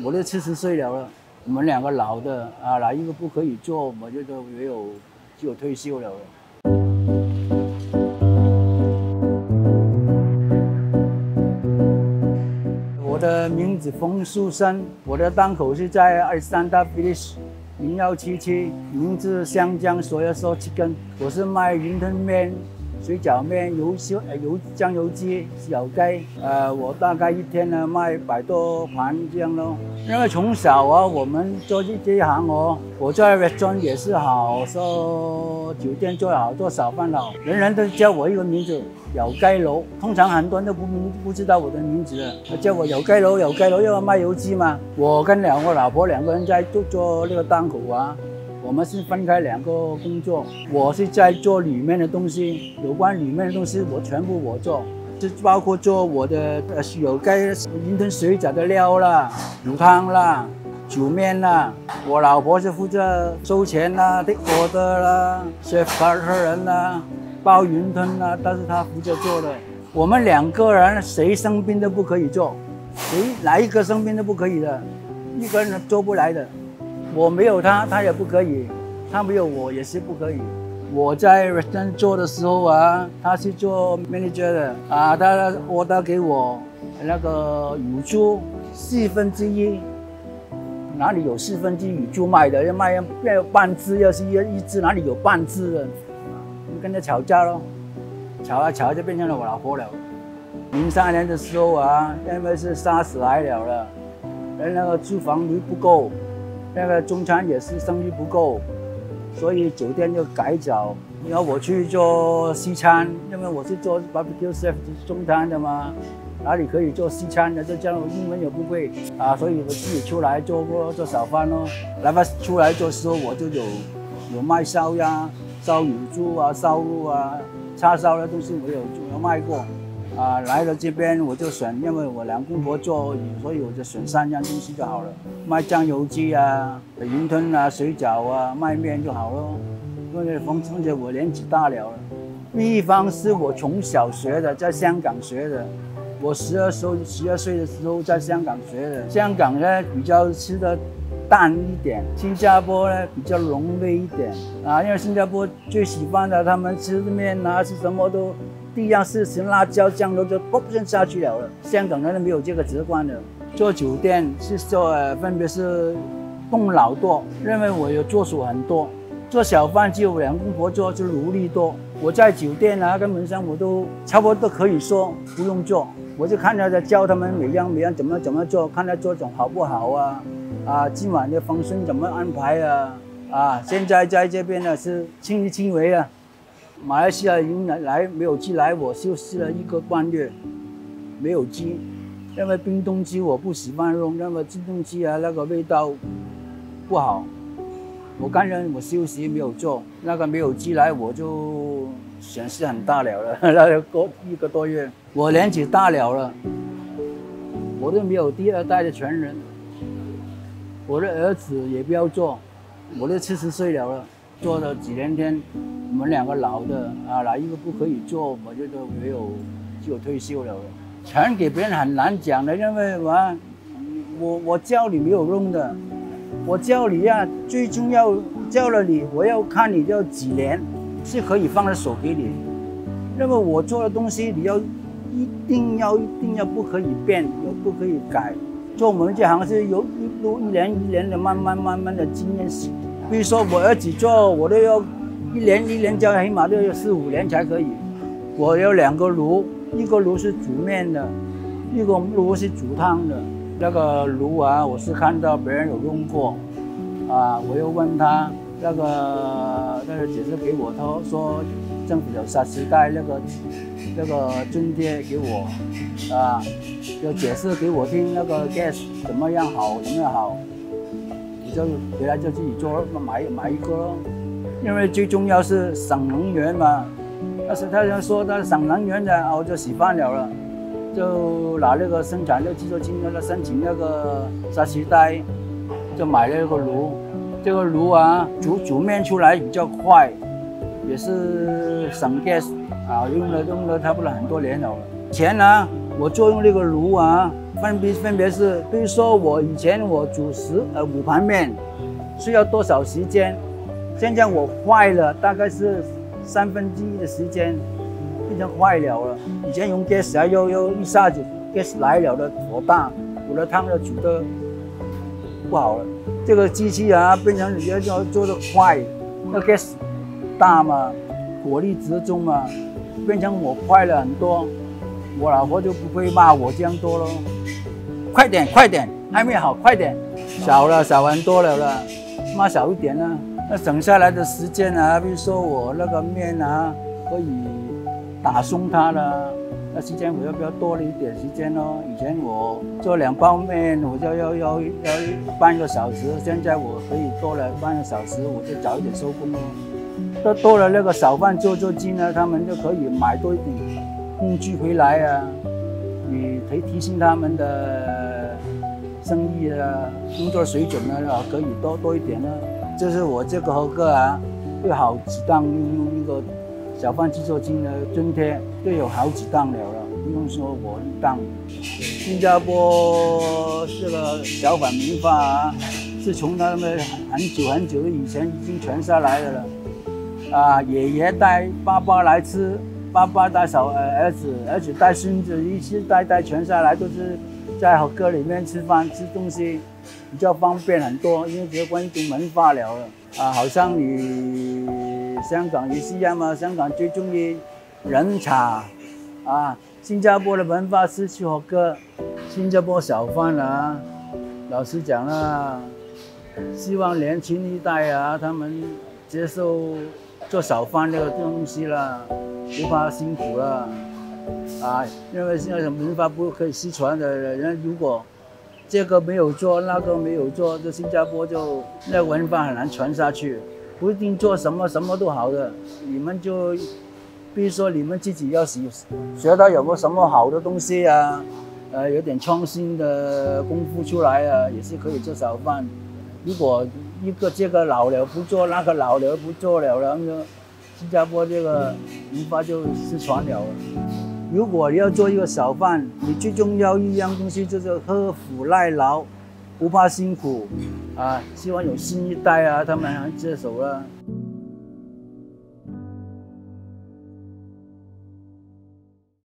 我都七十岁了了，我们两个老的啊，哪一个不可以做？我觉得没有就退休了。我的名字冯树生，我的档口是在二三大 village 零幺七七，名字香江所有说七根，我是卖云吞面。水饺面、油烧、油酱油鸡、小鸡，呃，我大概一天呢卖百多盘这样咯。因为从小啊，我们做这这一行哦，我在 restaurant 也是好，说酒店做好，做小贩好，人人都叫我一个名字，有鸡佬。通常很多人都不不知道我的名字，叫我有鸡佬，有鸡佬，因为卖油鸡嘛。我跟两个老婆两个人在做做那个档口啊。我们是分开两个工作，我是在做里面的东西，有关里面的东西我全部我做，就包括做我的呃有该云吞水饺的料啦、煮汤啦、煮面啦。我老婆是负责收钱啦、订货的啦、接客人啦、包云吞啦，都是她负责做的。我们两个人谁生病都不可以做，谁哪一个生病都不可以的，一个人做不来的。我没有他，他也不可以；他没有我，也是不可以。我在 restaurant 做的时候啊，他是做 manager 的啊，他 order 给我那个乳猪四分之一，哪里有四分之一乳猪卖的？要卖要半只，要是一一只，哪里有半只的？就跟他吵架咯，吵啊吵就变成了我老婆了。零三年的时候啊，因为是杀死来了了，而那个住房率不够。那个中餐也是生意不够，所以酒店就改找，要我去做西餐，因为我是做 barbecue chef 中餐的嘛，哪里可以做西餐的？就这样，英文也不会啊，所以我自己出来做过做小贩咯。哪怕出来做时候，我就有有卖烧鸭、烧乳猪啊、烧肉啊、叉烧的东西，我有有卖过。啊，来了这边我就选，因为我两公婆做，所以我就选三样东西就好了。卖酱油鸡啊、云吞啊、水饺啊、卖面就好了。因为冯凤姐我年纪大了，秘方是我从小学的，在香港学的。我十二岁十二岁的时候在香港学的。香港呢比较吃的淡一点，新加坡呢比较浓味一点啊。因为新加坡最喜欢的，他们吃的面啊是什么都。第一样事情，辣椒酱都就不不下去了了。香港人没有这个习惯的。做酒店是做，分别是动劳多，认为我有做手很多。做小贩只有两公婆做，就奴隶多。我在酒店啊，根本上我都差不多可以说不用做，我就看他在教他们每样每样怎么怎么做，看他做种好不好啊？啊，今晚的风声怎么安排啊？啊，现在在这边呢是亲力亲为啊。马来西亚人来来没有鸡来，我休息了一个半月，没有鸡，因为冰冻鸡我不喜欢用，因为冰冻鸡啊那个味道不好。我刚人我休息没有做，那个没有鸡来我就损失很大了了，那个一个多月，我年纪大了了，我都没有第二代的传人，我的儿子也不要做，我都七十岁了了，做了几年天。我们两个老的啊，哪一个不可以做？我觉得没有就退休了。传给别人很难讲的，因为我我我教你没有用的。我教你呀，最重要教了你，我要看你要几年是可以放在手给你。那么我做的东西，你要一定要一定要不可以变，又不可以改。做我们这行是有一路一年一年的慢慢慢慢的经验。比如说我儿子做，我都要。一年一年教，起码都要四五年才可以。我有两个炉，一个炉是煮面的，一个炉是煮汤的。那个炉啊，我是看到别人有用过，啊，我又问他，那个那个解释给我，他说政府有沙时代那个那个津贴给我，啊，就解释给我听那个 gas 怎么样好，怎么样好，我就回来就自己做，买买一个咯。因为最重要是省能源嘛，但是他要说他省能源的，我就喜欢了了，就拿那个生产的技术进那个申请那个沙石袋，就买了一个炉，这个炉啊煮煮面出来比较快，也是省 gas 啊，用了用了差不多很多年了。前呢，我做用那个炉啊，分别分别是，比如说我以前我煮十呃五盘面需要多少时间，现在我坏了大概是三分之一的时间变成坏了了。以前用 gas 啊，又又一下子 gas 来了的火大，煮的汤了煮的不好了。这个机器啊变成要要做的快，那 gas 大嘛，火力集中嘛，变成我快了很多。我老婆就不会骂我这样多咯。快点，快点，还没好，快点，少了，少很多了了，骂少一点呢。那省下来的时间啊，比如说我那个面啊，可以打松它了，那时间我要不要多了一点时间哦？以前我做两包面，我就要要要半个小时，现在我可以多了半个小时，我就早一点收工哦。多多了那个小贩做做机呢，他们就可以买多一点。工具回来啊，你可以提升他们的生意啊，工作水准啊，可以多多一点呢。就是我这个合格啊，有好几档用用那个小贩制作金的津贴，就有好几档了了，不用说我一档。新加坡这个小贩文化啊，是从他们很久很久以前已经传下来的了。啊，爷爷带爸爸来吃。爸爸带小呃儿子，儿子带孙子，一直代代传下来，都是在和歌里面吃饭吃东西，比较方便很多，因为结婚一种文化了啊，好像你香港也是一样嘛，香港最中意人茶啊，新加坡的文化是去喝歌，新加坡小贩啊，老实讲啊，希望年轻一代啊，他们接受做小贩这个东西了。不怕辛苦了，啊，因为现在文化不可以失传的人，如果这个没有做，那个没有做，这新加坡就那文化很难传下去。不一定做什么什么都好的，你们就，比如说你们自己要学学到有个什么好的东西啊，呃，有点创新的功夫出来啊，也是可以做小贩。如果一个这个老了不做，那个老了不做了了，那新加坡这个文化就失传了。如果要做一个小贩，你最重要一样东西就是喝苦耐劳，不怕辛苦，啊，希望有新一代啊，他们还接手了。